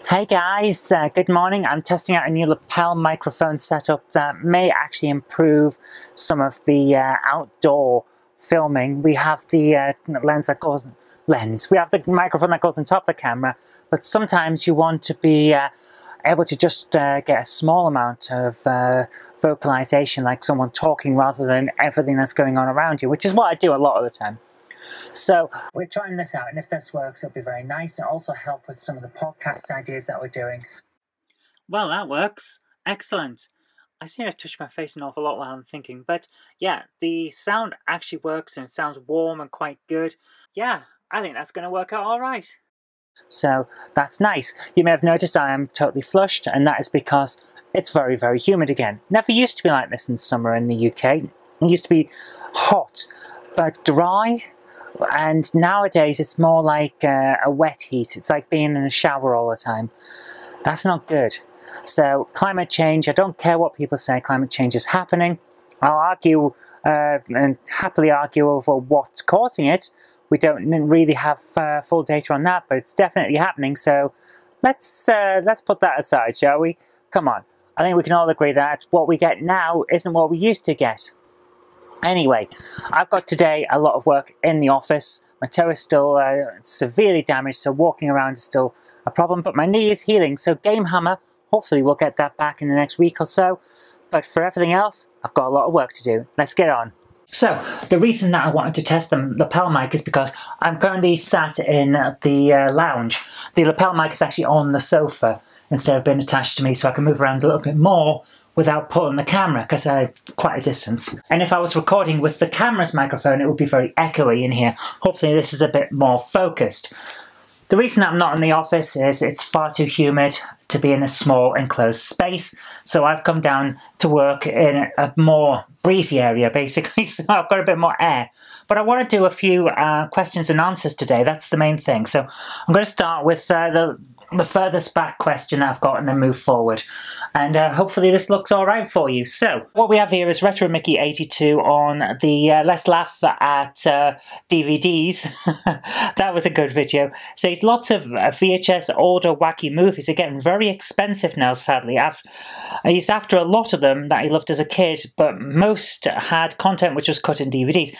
Hey guys, uh, good morning. I'm testing out a new lapel microphone setup that may actually improve some of the uh, outdoor filming. We have the uh, lens that goes lens. We have the microphone that goes on top of the camera, but sometimes you want to be uh, able to just uh, get a small amount of uh, vocalization, like someone talking, rather than everything that's going on around you, which is what I do a lot of the time. So we're trying this out, and if this works, it'll be very nice and also help with some of the podcast ideas that we're doing. Well, that works. Excellent. I seem to touch my face an awful lot while I'm thinking, but yeah, the sound actually works and it sounds warm and quite good. Yeah, I think that's going to work out all right. So that's nice. You may have noticed I am totally flushed, and that is because it's very, very humid again. Never used to be like this in summer in the UK. It used to be hot, but dry and nowadays it's more like uh, a wet heat. It's like being in a shower all the time. That's not good. So climate change, I don't care what people say, climate change is happening. I'll argue uh, and happily argue over what's causing it. We don't really have uh, full data on that, but it's definitely happening. So let's uh, let's put that aside, shall we? Come on. I think we can all agree that what we get now isn't what we used to get. Anyway, I've got today a lot of work in the office. My toe is still uh, severely damaged, so walking around is still a problem, but my knee is healing, so Game Hammer, hopefully we'll get that back in the next week or so. But for everything else, I've got a lot of work to do. Let's get on. So, the reason that I wanted to test the lapel mic is because I'm currently sat in the uh, lounge. The lapel mic is actually on the sofa instead of being attached to me, so I can move around a little bit more without pulling the camera because I quite a distance. And if I was recording with the camera's microphone, it would be very echoey in here. Hopefully this is a bit more focused. The reason I'm not in the office is it's far too humid to be in a small enclosed space. So I've come down to work in a more breezy area basically. So I've got a bit more air. But I want to do a few uh, questions and answers today. That's the main thing. So I'm going to start with uh, the, the furthest back question I've got and then move forward and uh, hopefully this looks alright for you. So, what we have here is Retro Mickey 82 on the uh, Let's Laugh at uh, DVDs. that was a good video. So, it's lots of uh, VHS older wacky movies are getting very expensive now, sadly. He's after a lot of them that he loved as a kid, but most had content which was cut in DVDs.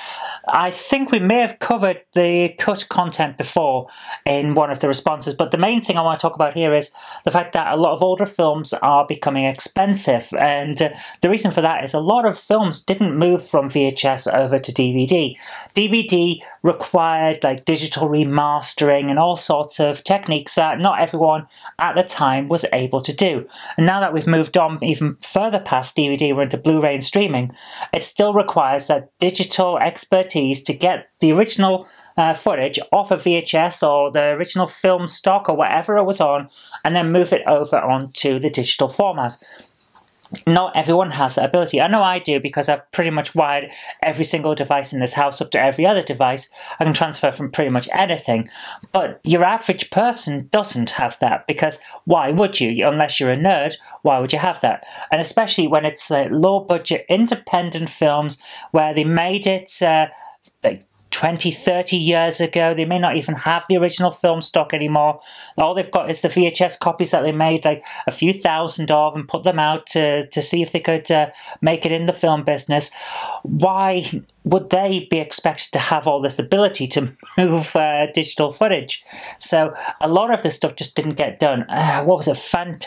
I think we may have covered the cut content before in one of the responses, but the main thing I want to talk about here is the fact that a lot of older films are becoming expensive, and uh, the reason for that is a lot of films didn't move from VHS over to DVD. DVD required like digital remastering and all sorts of techniques that not everyone at the time was able to do. And now that we've moved on even further past DVD, we're into Blu-ray and streaming, it still requires that digital expertise to get the original uh, footage off of VHS or the original film stock or whatever it was on and then move it over onto the digital format not everyone has that ability. I know I do because I've pretty much wired every single device in this house up to every other device. I can transfer from pretty much anything. But your average person doesn't have that because why would you? Unless you're a nerd, why would you have that? And especially when it's uh, low budget independent films where they made it uh, like 20, 30 years ago. They may not even have the original film stock anymore. All they've got is the VHS copies that they made like a few thousand of and put them out to, to see if they could uh, make it in the film business. Why would they be expected to have all this ability to move uh, digital footage? So a lot of this stuff just didn't get done. Uh, what was it, Phant-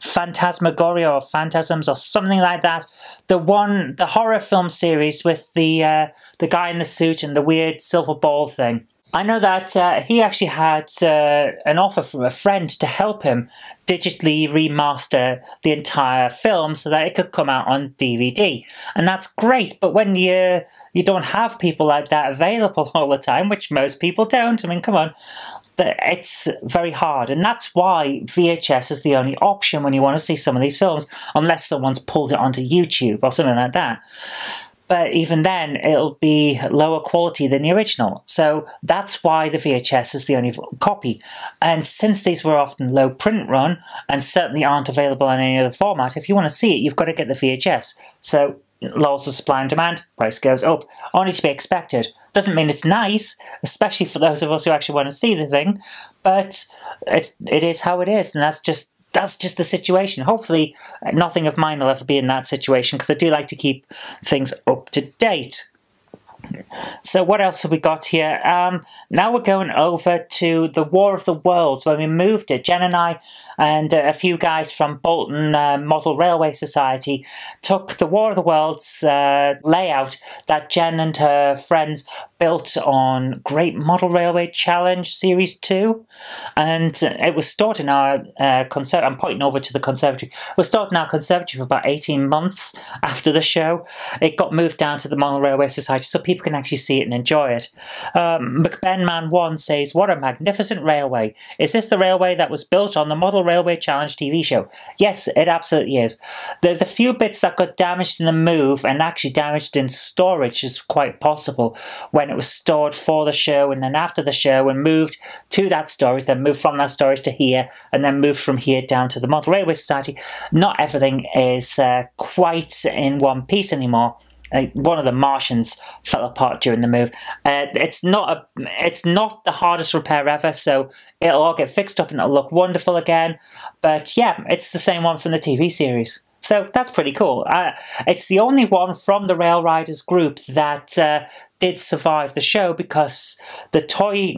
Phantasmagoria or Phantasms or something like that? The one, the horror film series with the uh, the guy in the suit and the weird silver ball thing. I know that uh, he actually had uh, an offer from a friend to help him digitally remaster the entire film so that it could come out on DVD. And that's great, but when you you don't have people like that available all the time, which most people don't, I mean, come on, it's very hard. And that's why VHS is the only option when you want to see some of these films, unless someone's pulled it onto YouTube or something like that but even then it'll be lower quality than the original. So that's why the VHS is the only copy. And since these were often low print run and certainly aren't available in any other format, if you want to see it, you've got to get the VHS. So laws of supply and demand, price goes up. Only to be expected. Doesn't mean it's nice, especially for those of us who actually want to see the thing, but it's it is how it is, and that's just that's just the situation. Hopefully, nothing of mine will ever be in that situation because I do like to keep things up to date. So what else have we got here? Um, now we're going over to the War of the Worlds when we moved it. Jen and I and a few guys from Bolton uh, Model Railway Society took the War of the Worlds uh, layout that Jen and her friends built on Great Model Railway Challenge Series 2 and it was stored in our uh, conservatory. I'm pointing over to the conservatory. It was stored in our conservatory for about 18 months after the show. It got moved down to the Model Railway Society so people can actually see it and enjoy it. Um, McBenman 1 says, What a magnificent railway. Is this the railway that was built on the Model Railway Challenge TV show. Yes, it absolutely is. There's a few bits that got damaged in the move and actually damaged in storage is quite possible when it was stored for the show and then after the show and moved to that storage, then moved from that storage to here and then moved from here down to the Model Railway Society. Not everything is uh, quite in one piece anymore one of the Martians fell apart during the move. Uh, it's not a, it's not the hardest repair ever, so it'll all get fixed up and it'll look wonderful again. But yeah, it's the same one from the TV series. So that's pretty cool. Uh, it's the only one from the Rail Riders group that uh, did survive the show because the toy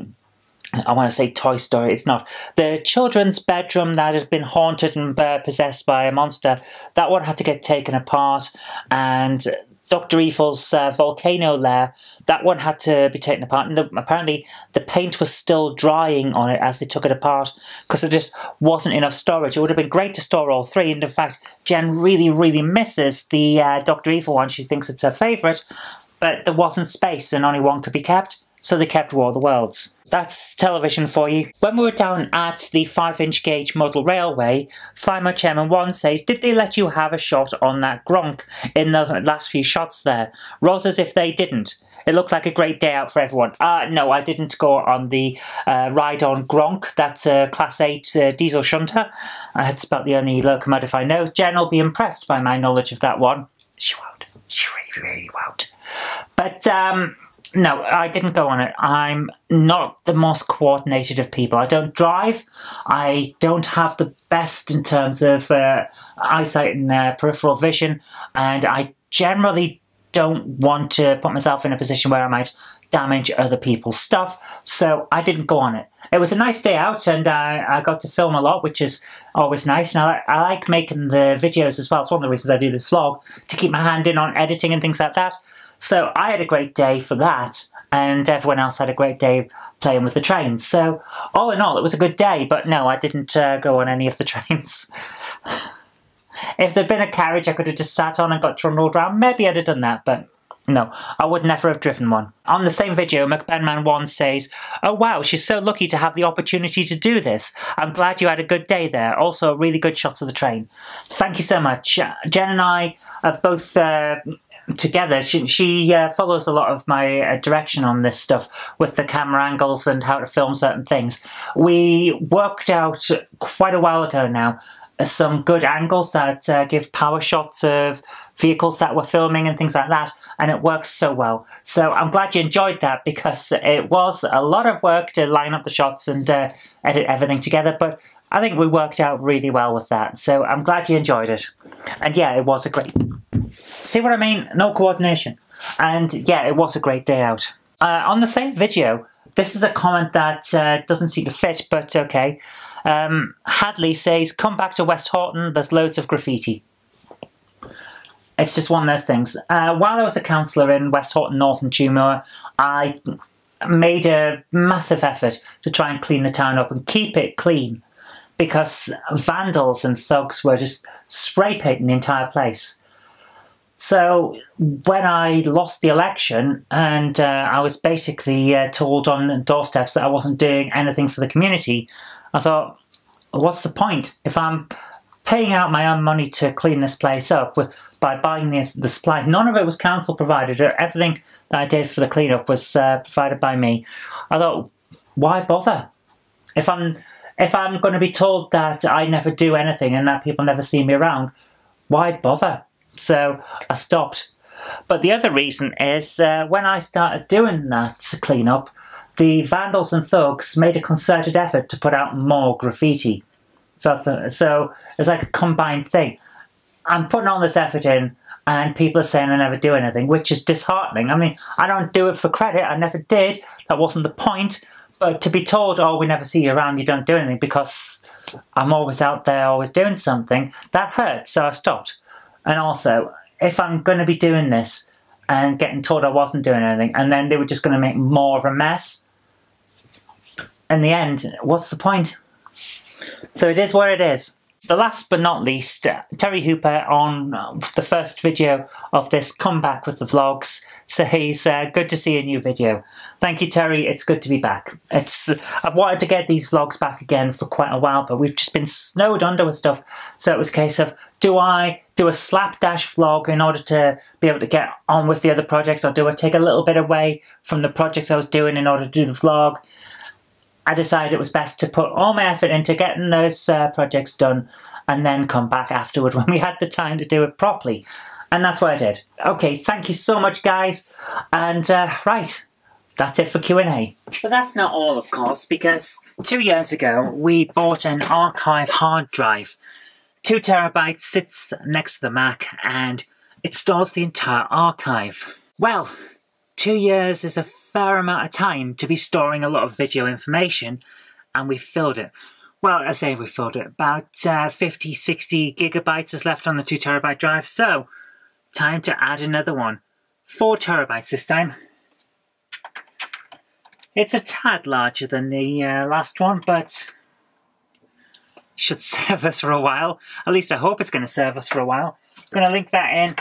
I want to say Toy Story, it's not. The children's bedroom that had been haunted and uh, possessed by a monster, that one had to get taken apart, and Dr. Evil's uh, volcano lair, that one had to be taken apart. And the, apparently, the paint was still drying on it as they took it apart because there just wasn't enough storage. It would have been great to store all three. And in fact, Jen really, really misses the uh, Dr. Evil one. She thinks it's her favourite, but there wasn't space and only one could be kept so they kept War of the Worlds. That's television for you. When we were down at the 5 inch gauge model railway, Flymo Chairman 1 says, Did they let you have a shot on that Gronk in the last few shots there? Rose as if they didn't. It looked like a great day out for everyone. Uh, no, I didn't go on the uh, ride on Gronk. That's a Class 8 uh, diesel shunter. That's about the only locomotive I know. Jen will be impressed by my knowledge of that one. She won't. She really, really won't. But, um, no, I didn't go on it. I'm not the most coordinated of people. I don't drive. I don't have the best in terms of uh, eyesight and uh, peripheral vision, and I generally don't want to put myself in a position where I might damage other people's stuff. So I didn't go on it. It was a nice day out, and I, I got to film a lot, which is always nice. And I, I like making the videos as well. It's one of the reasons I do this vlog to keep my hand in on editing and things like that. So I had a great day for that, and everyone else had a great day playing with the trains. So all in all, it was a good day, but no, I didn't uh, go on any of the trains. if there'd been a carriage I could have just sat on and got trundled around, maybe I'd have done that, but no, I would never have driven one. On the same video, McBenman1 says, Oh wow, she's so lucky to have the opportunity to do this. I'm glad you had a good day there. Also, a really good shots of the train. Thank you so much. Jen and I have both uh, together. She, she uh, follows a lot of my uh, direction on this stuff with the camera angles and how to film certain things. We worked out quite a while ago now some good angles that uh, give power shots of vehicles that we're filming and things like that, and it works so well. So I'm glad you enjoyed that because it was a lot of work to line up the shots and uh, edit everything together, but I think we worked out really well with that. So I'm glad you enjoyed it. And yeah, it was a great See what I mean? No coordination. And yeah, it was a great day out. Uh, on the same video, this is a comment that uh, doesn't seem to fit, but okay. Um, Hadley says, come back to Westhoughton, there's loads of graffiti. It's just one of those things. Uh, while I was a councillor in Westhoughton North and Chew Moor, I made a massive effort to try and clean the town up and keep it clean because vandals and thugs were just spray painting the entire place. So when I lost the election and uh, I was basically uh, told on doorsteps that I wasn't doing anything for the community, I thought, what's the point? If I'm paying out my own money to clean this place up with by buying the, the supplies, none of it was council provided. Everything that I did for the cleanup was uh, provided by me. I thought, why bother? If I'm if I'm going to be told that I never do anything and that people never see me around, why bother? So I stopped. But the other reason is uh, when I started doing that cleanup, the vandals and thugs made a concerted effort to put out more graffiti. So, so it's like a combined thing. I'm putting all this effort in, and people are saying I never do anything, which is disheartening. I mean, I don't do it for credit. I never did. That wasn't the point. But to be told, oh, we never see you around, you don't do anything because I'm always out there, always doing something, that hurts. So I stopped. And also, if I'm going to be doing this and getting told I wasn't doing anything, and then they were just going to make more of a mess, in the end, what's the point? So it is what it is. The last but not least, uh, Terry Hooper on uh, the first video of this comeback with the vlogs says, uh, good to see a new video. Thank you, Terry. It's good to be back. It's I've wanted to get these vlogs back again for quite a while, but we've just been snowed under with stuff. So it was a case of, do I do a slapdash vlog in order to be able to get on with the other projects, or do I take a little bit away from the projects I was doing in order to do the vlog? I decided it was best to put all my effort into getting those uh, projects done and then come back afterward when we had the time to do it properly. And that's what I did. Okay, thank you so much, guys. And, uh, right, that's it for Q&A. But that's not all, of course, because two years ago, we bought an archive hard drive. Two terabytes sits next to the Mac, and it stores the entire archive. Well, two years is a fair amount of time to be storing a lot of video information, and we filled it. Well, I say we filled it. About uh, 50, 60 gigabytes is left on the 2 terabyte drive, so time to add another one. 4 terabytes this time. It's a tad larger than the uh, last one, but should serve us for a while. At least I hope it's going to serve us for a while. I'm going to link that in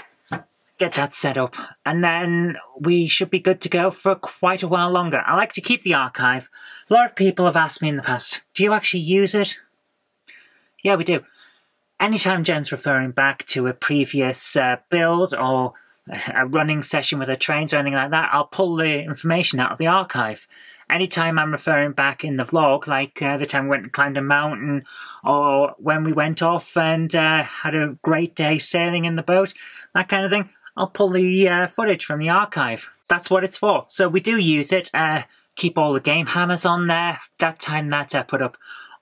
get that set up, and then we should be good to go for quite a while longer. I like to keep the archive. A lot of people have asked me in the past, do you actually use it? Yeah, we do. Anytime Jen's referring back to a previous uh, build or a running session with her trains or anything like that, I'll pull the information out of the archive. Anytime I'm referring back in the vlog, like uh, the time we went and climbed a mountain, or when we went off and uh, had a great day sailing in the boat, that kind of thing, I'll pull the uh, footage from the archive. That's what it's for. So we do use it. Uh, keep all the game hammers on there. That time that I put up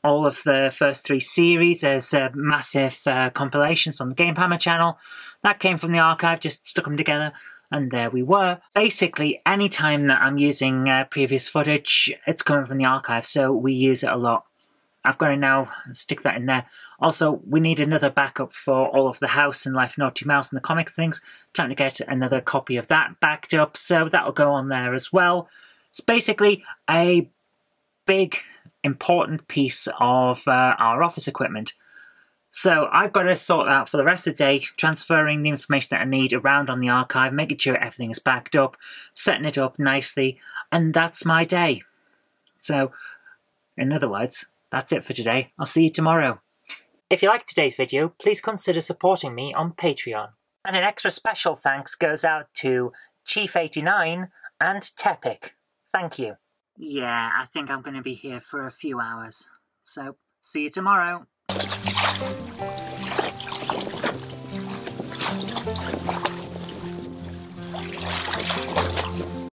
all of the first three series as uh, massive uh, compilations on the Game Hammer channel. That came from the archive, just stuck them together, and there we were. Basically, any time that I'm using uh, previous footage, it's coming from the archive, so we use it a lot. I've got to now stick that in there. Also, we need another backup for all of the House and Life Naughty Mouse and the comic things. Time to get another copy of that backed up, so that'll go on there as well. It's basically a big, important piece of uh, our office equipment. So I've got to sort out for the rest of the day, transferring the information that I need around on the archive, making sure everything is backed up, setting it up nicely, and that's my day. So, in other words, that's it for today. I'll see you tomorrow. If you liked today's video, please consider supporting me on Patreon. And an extra special thanks goes out to Chief89 and Tepic. Thank you. Yeah, I think I'm going to be here for a few hours. So, see you tomorrow.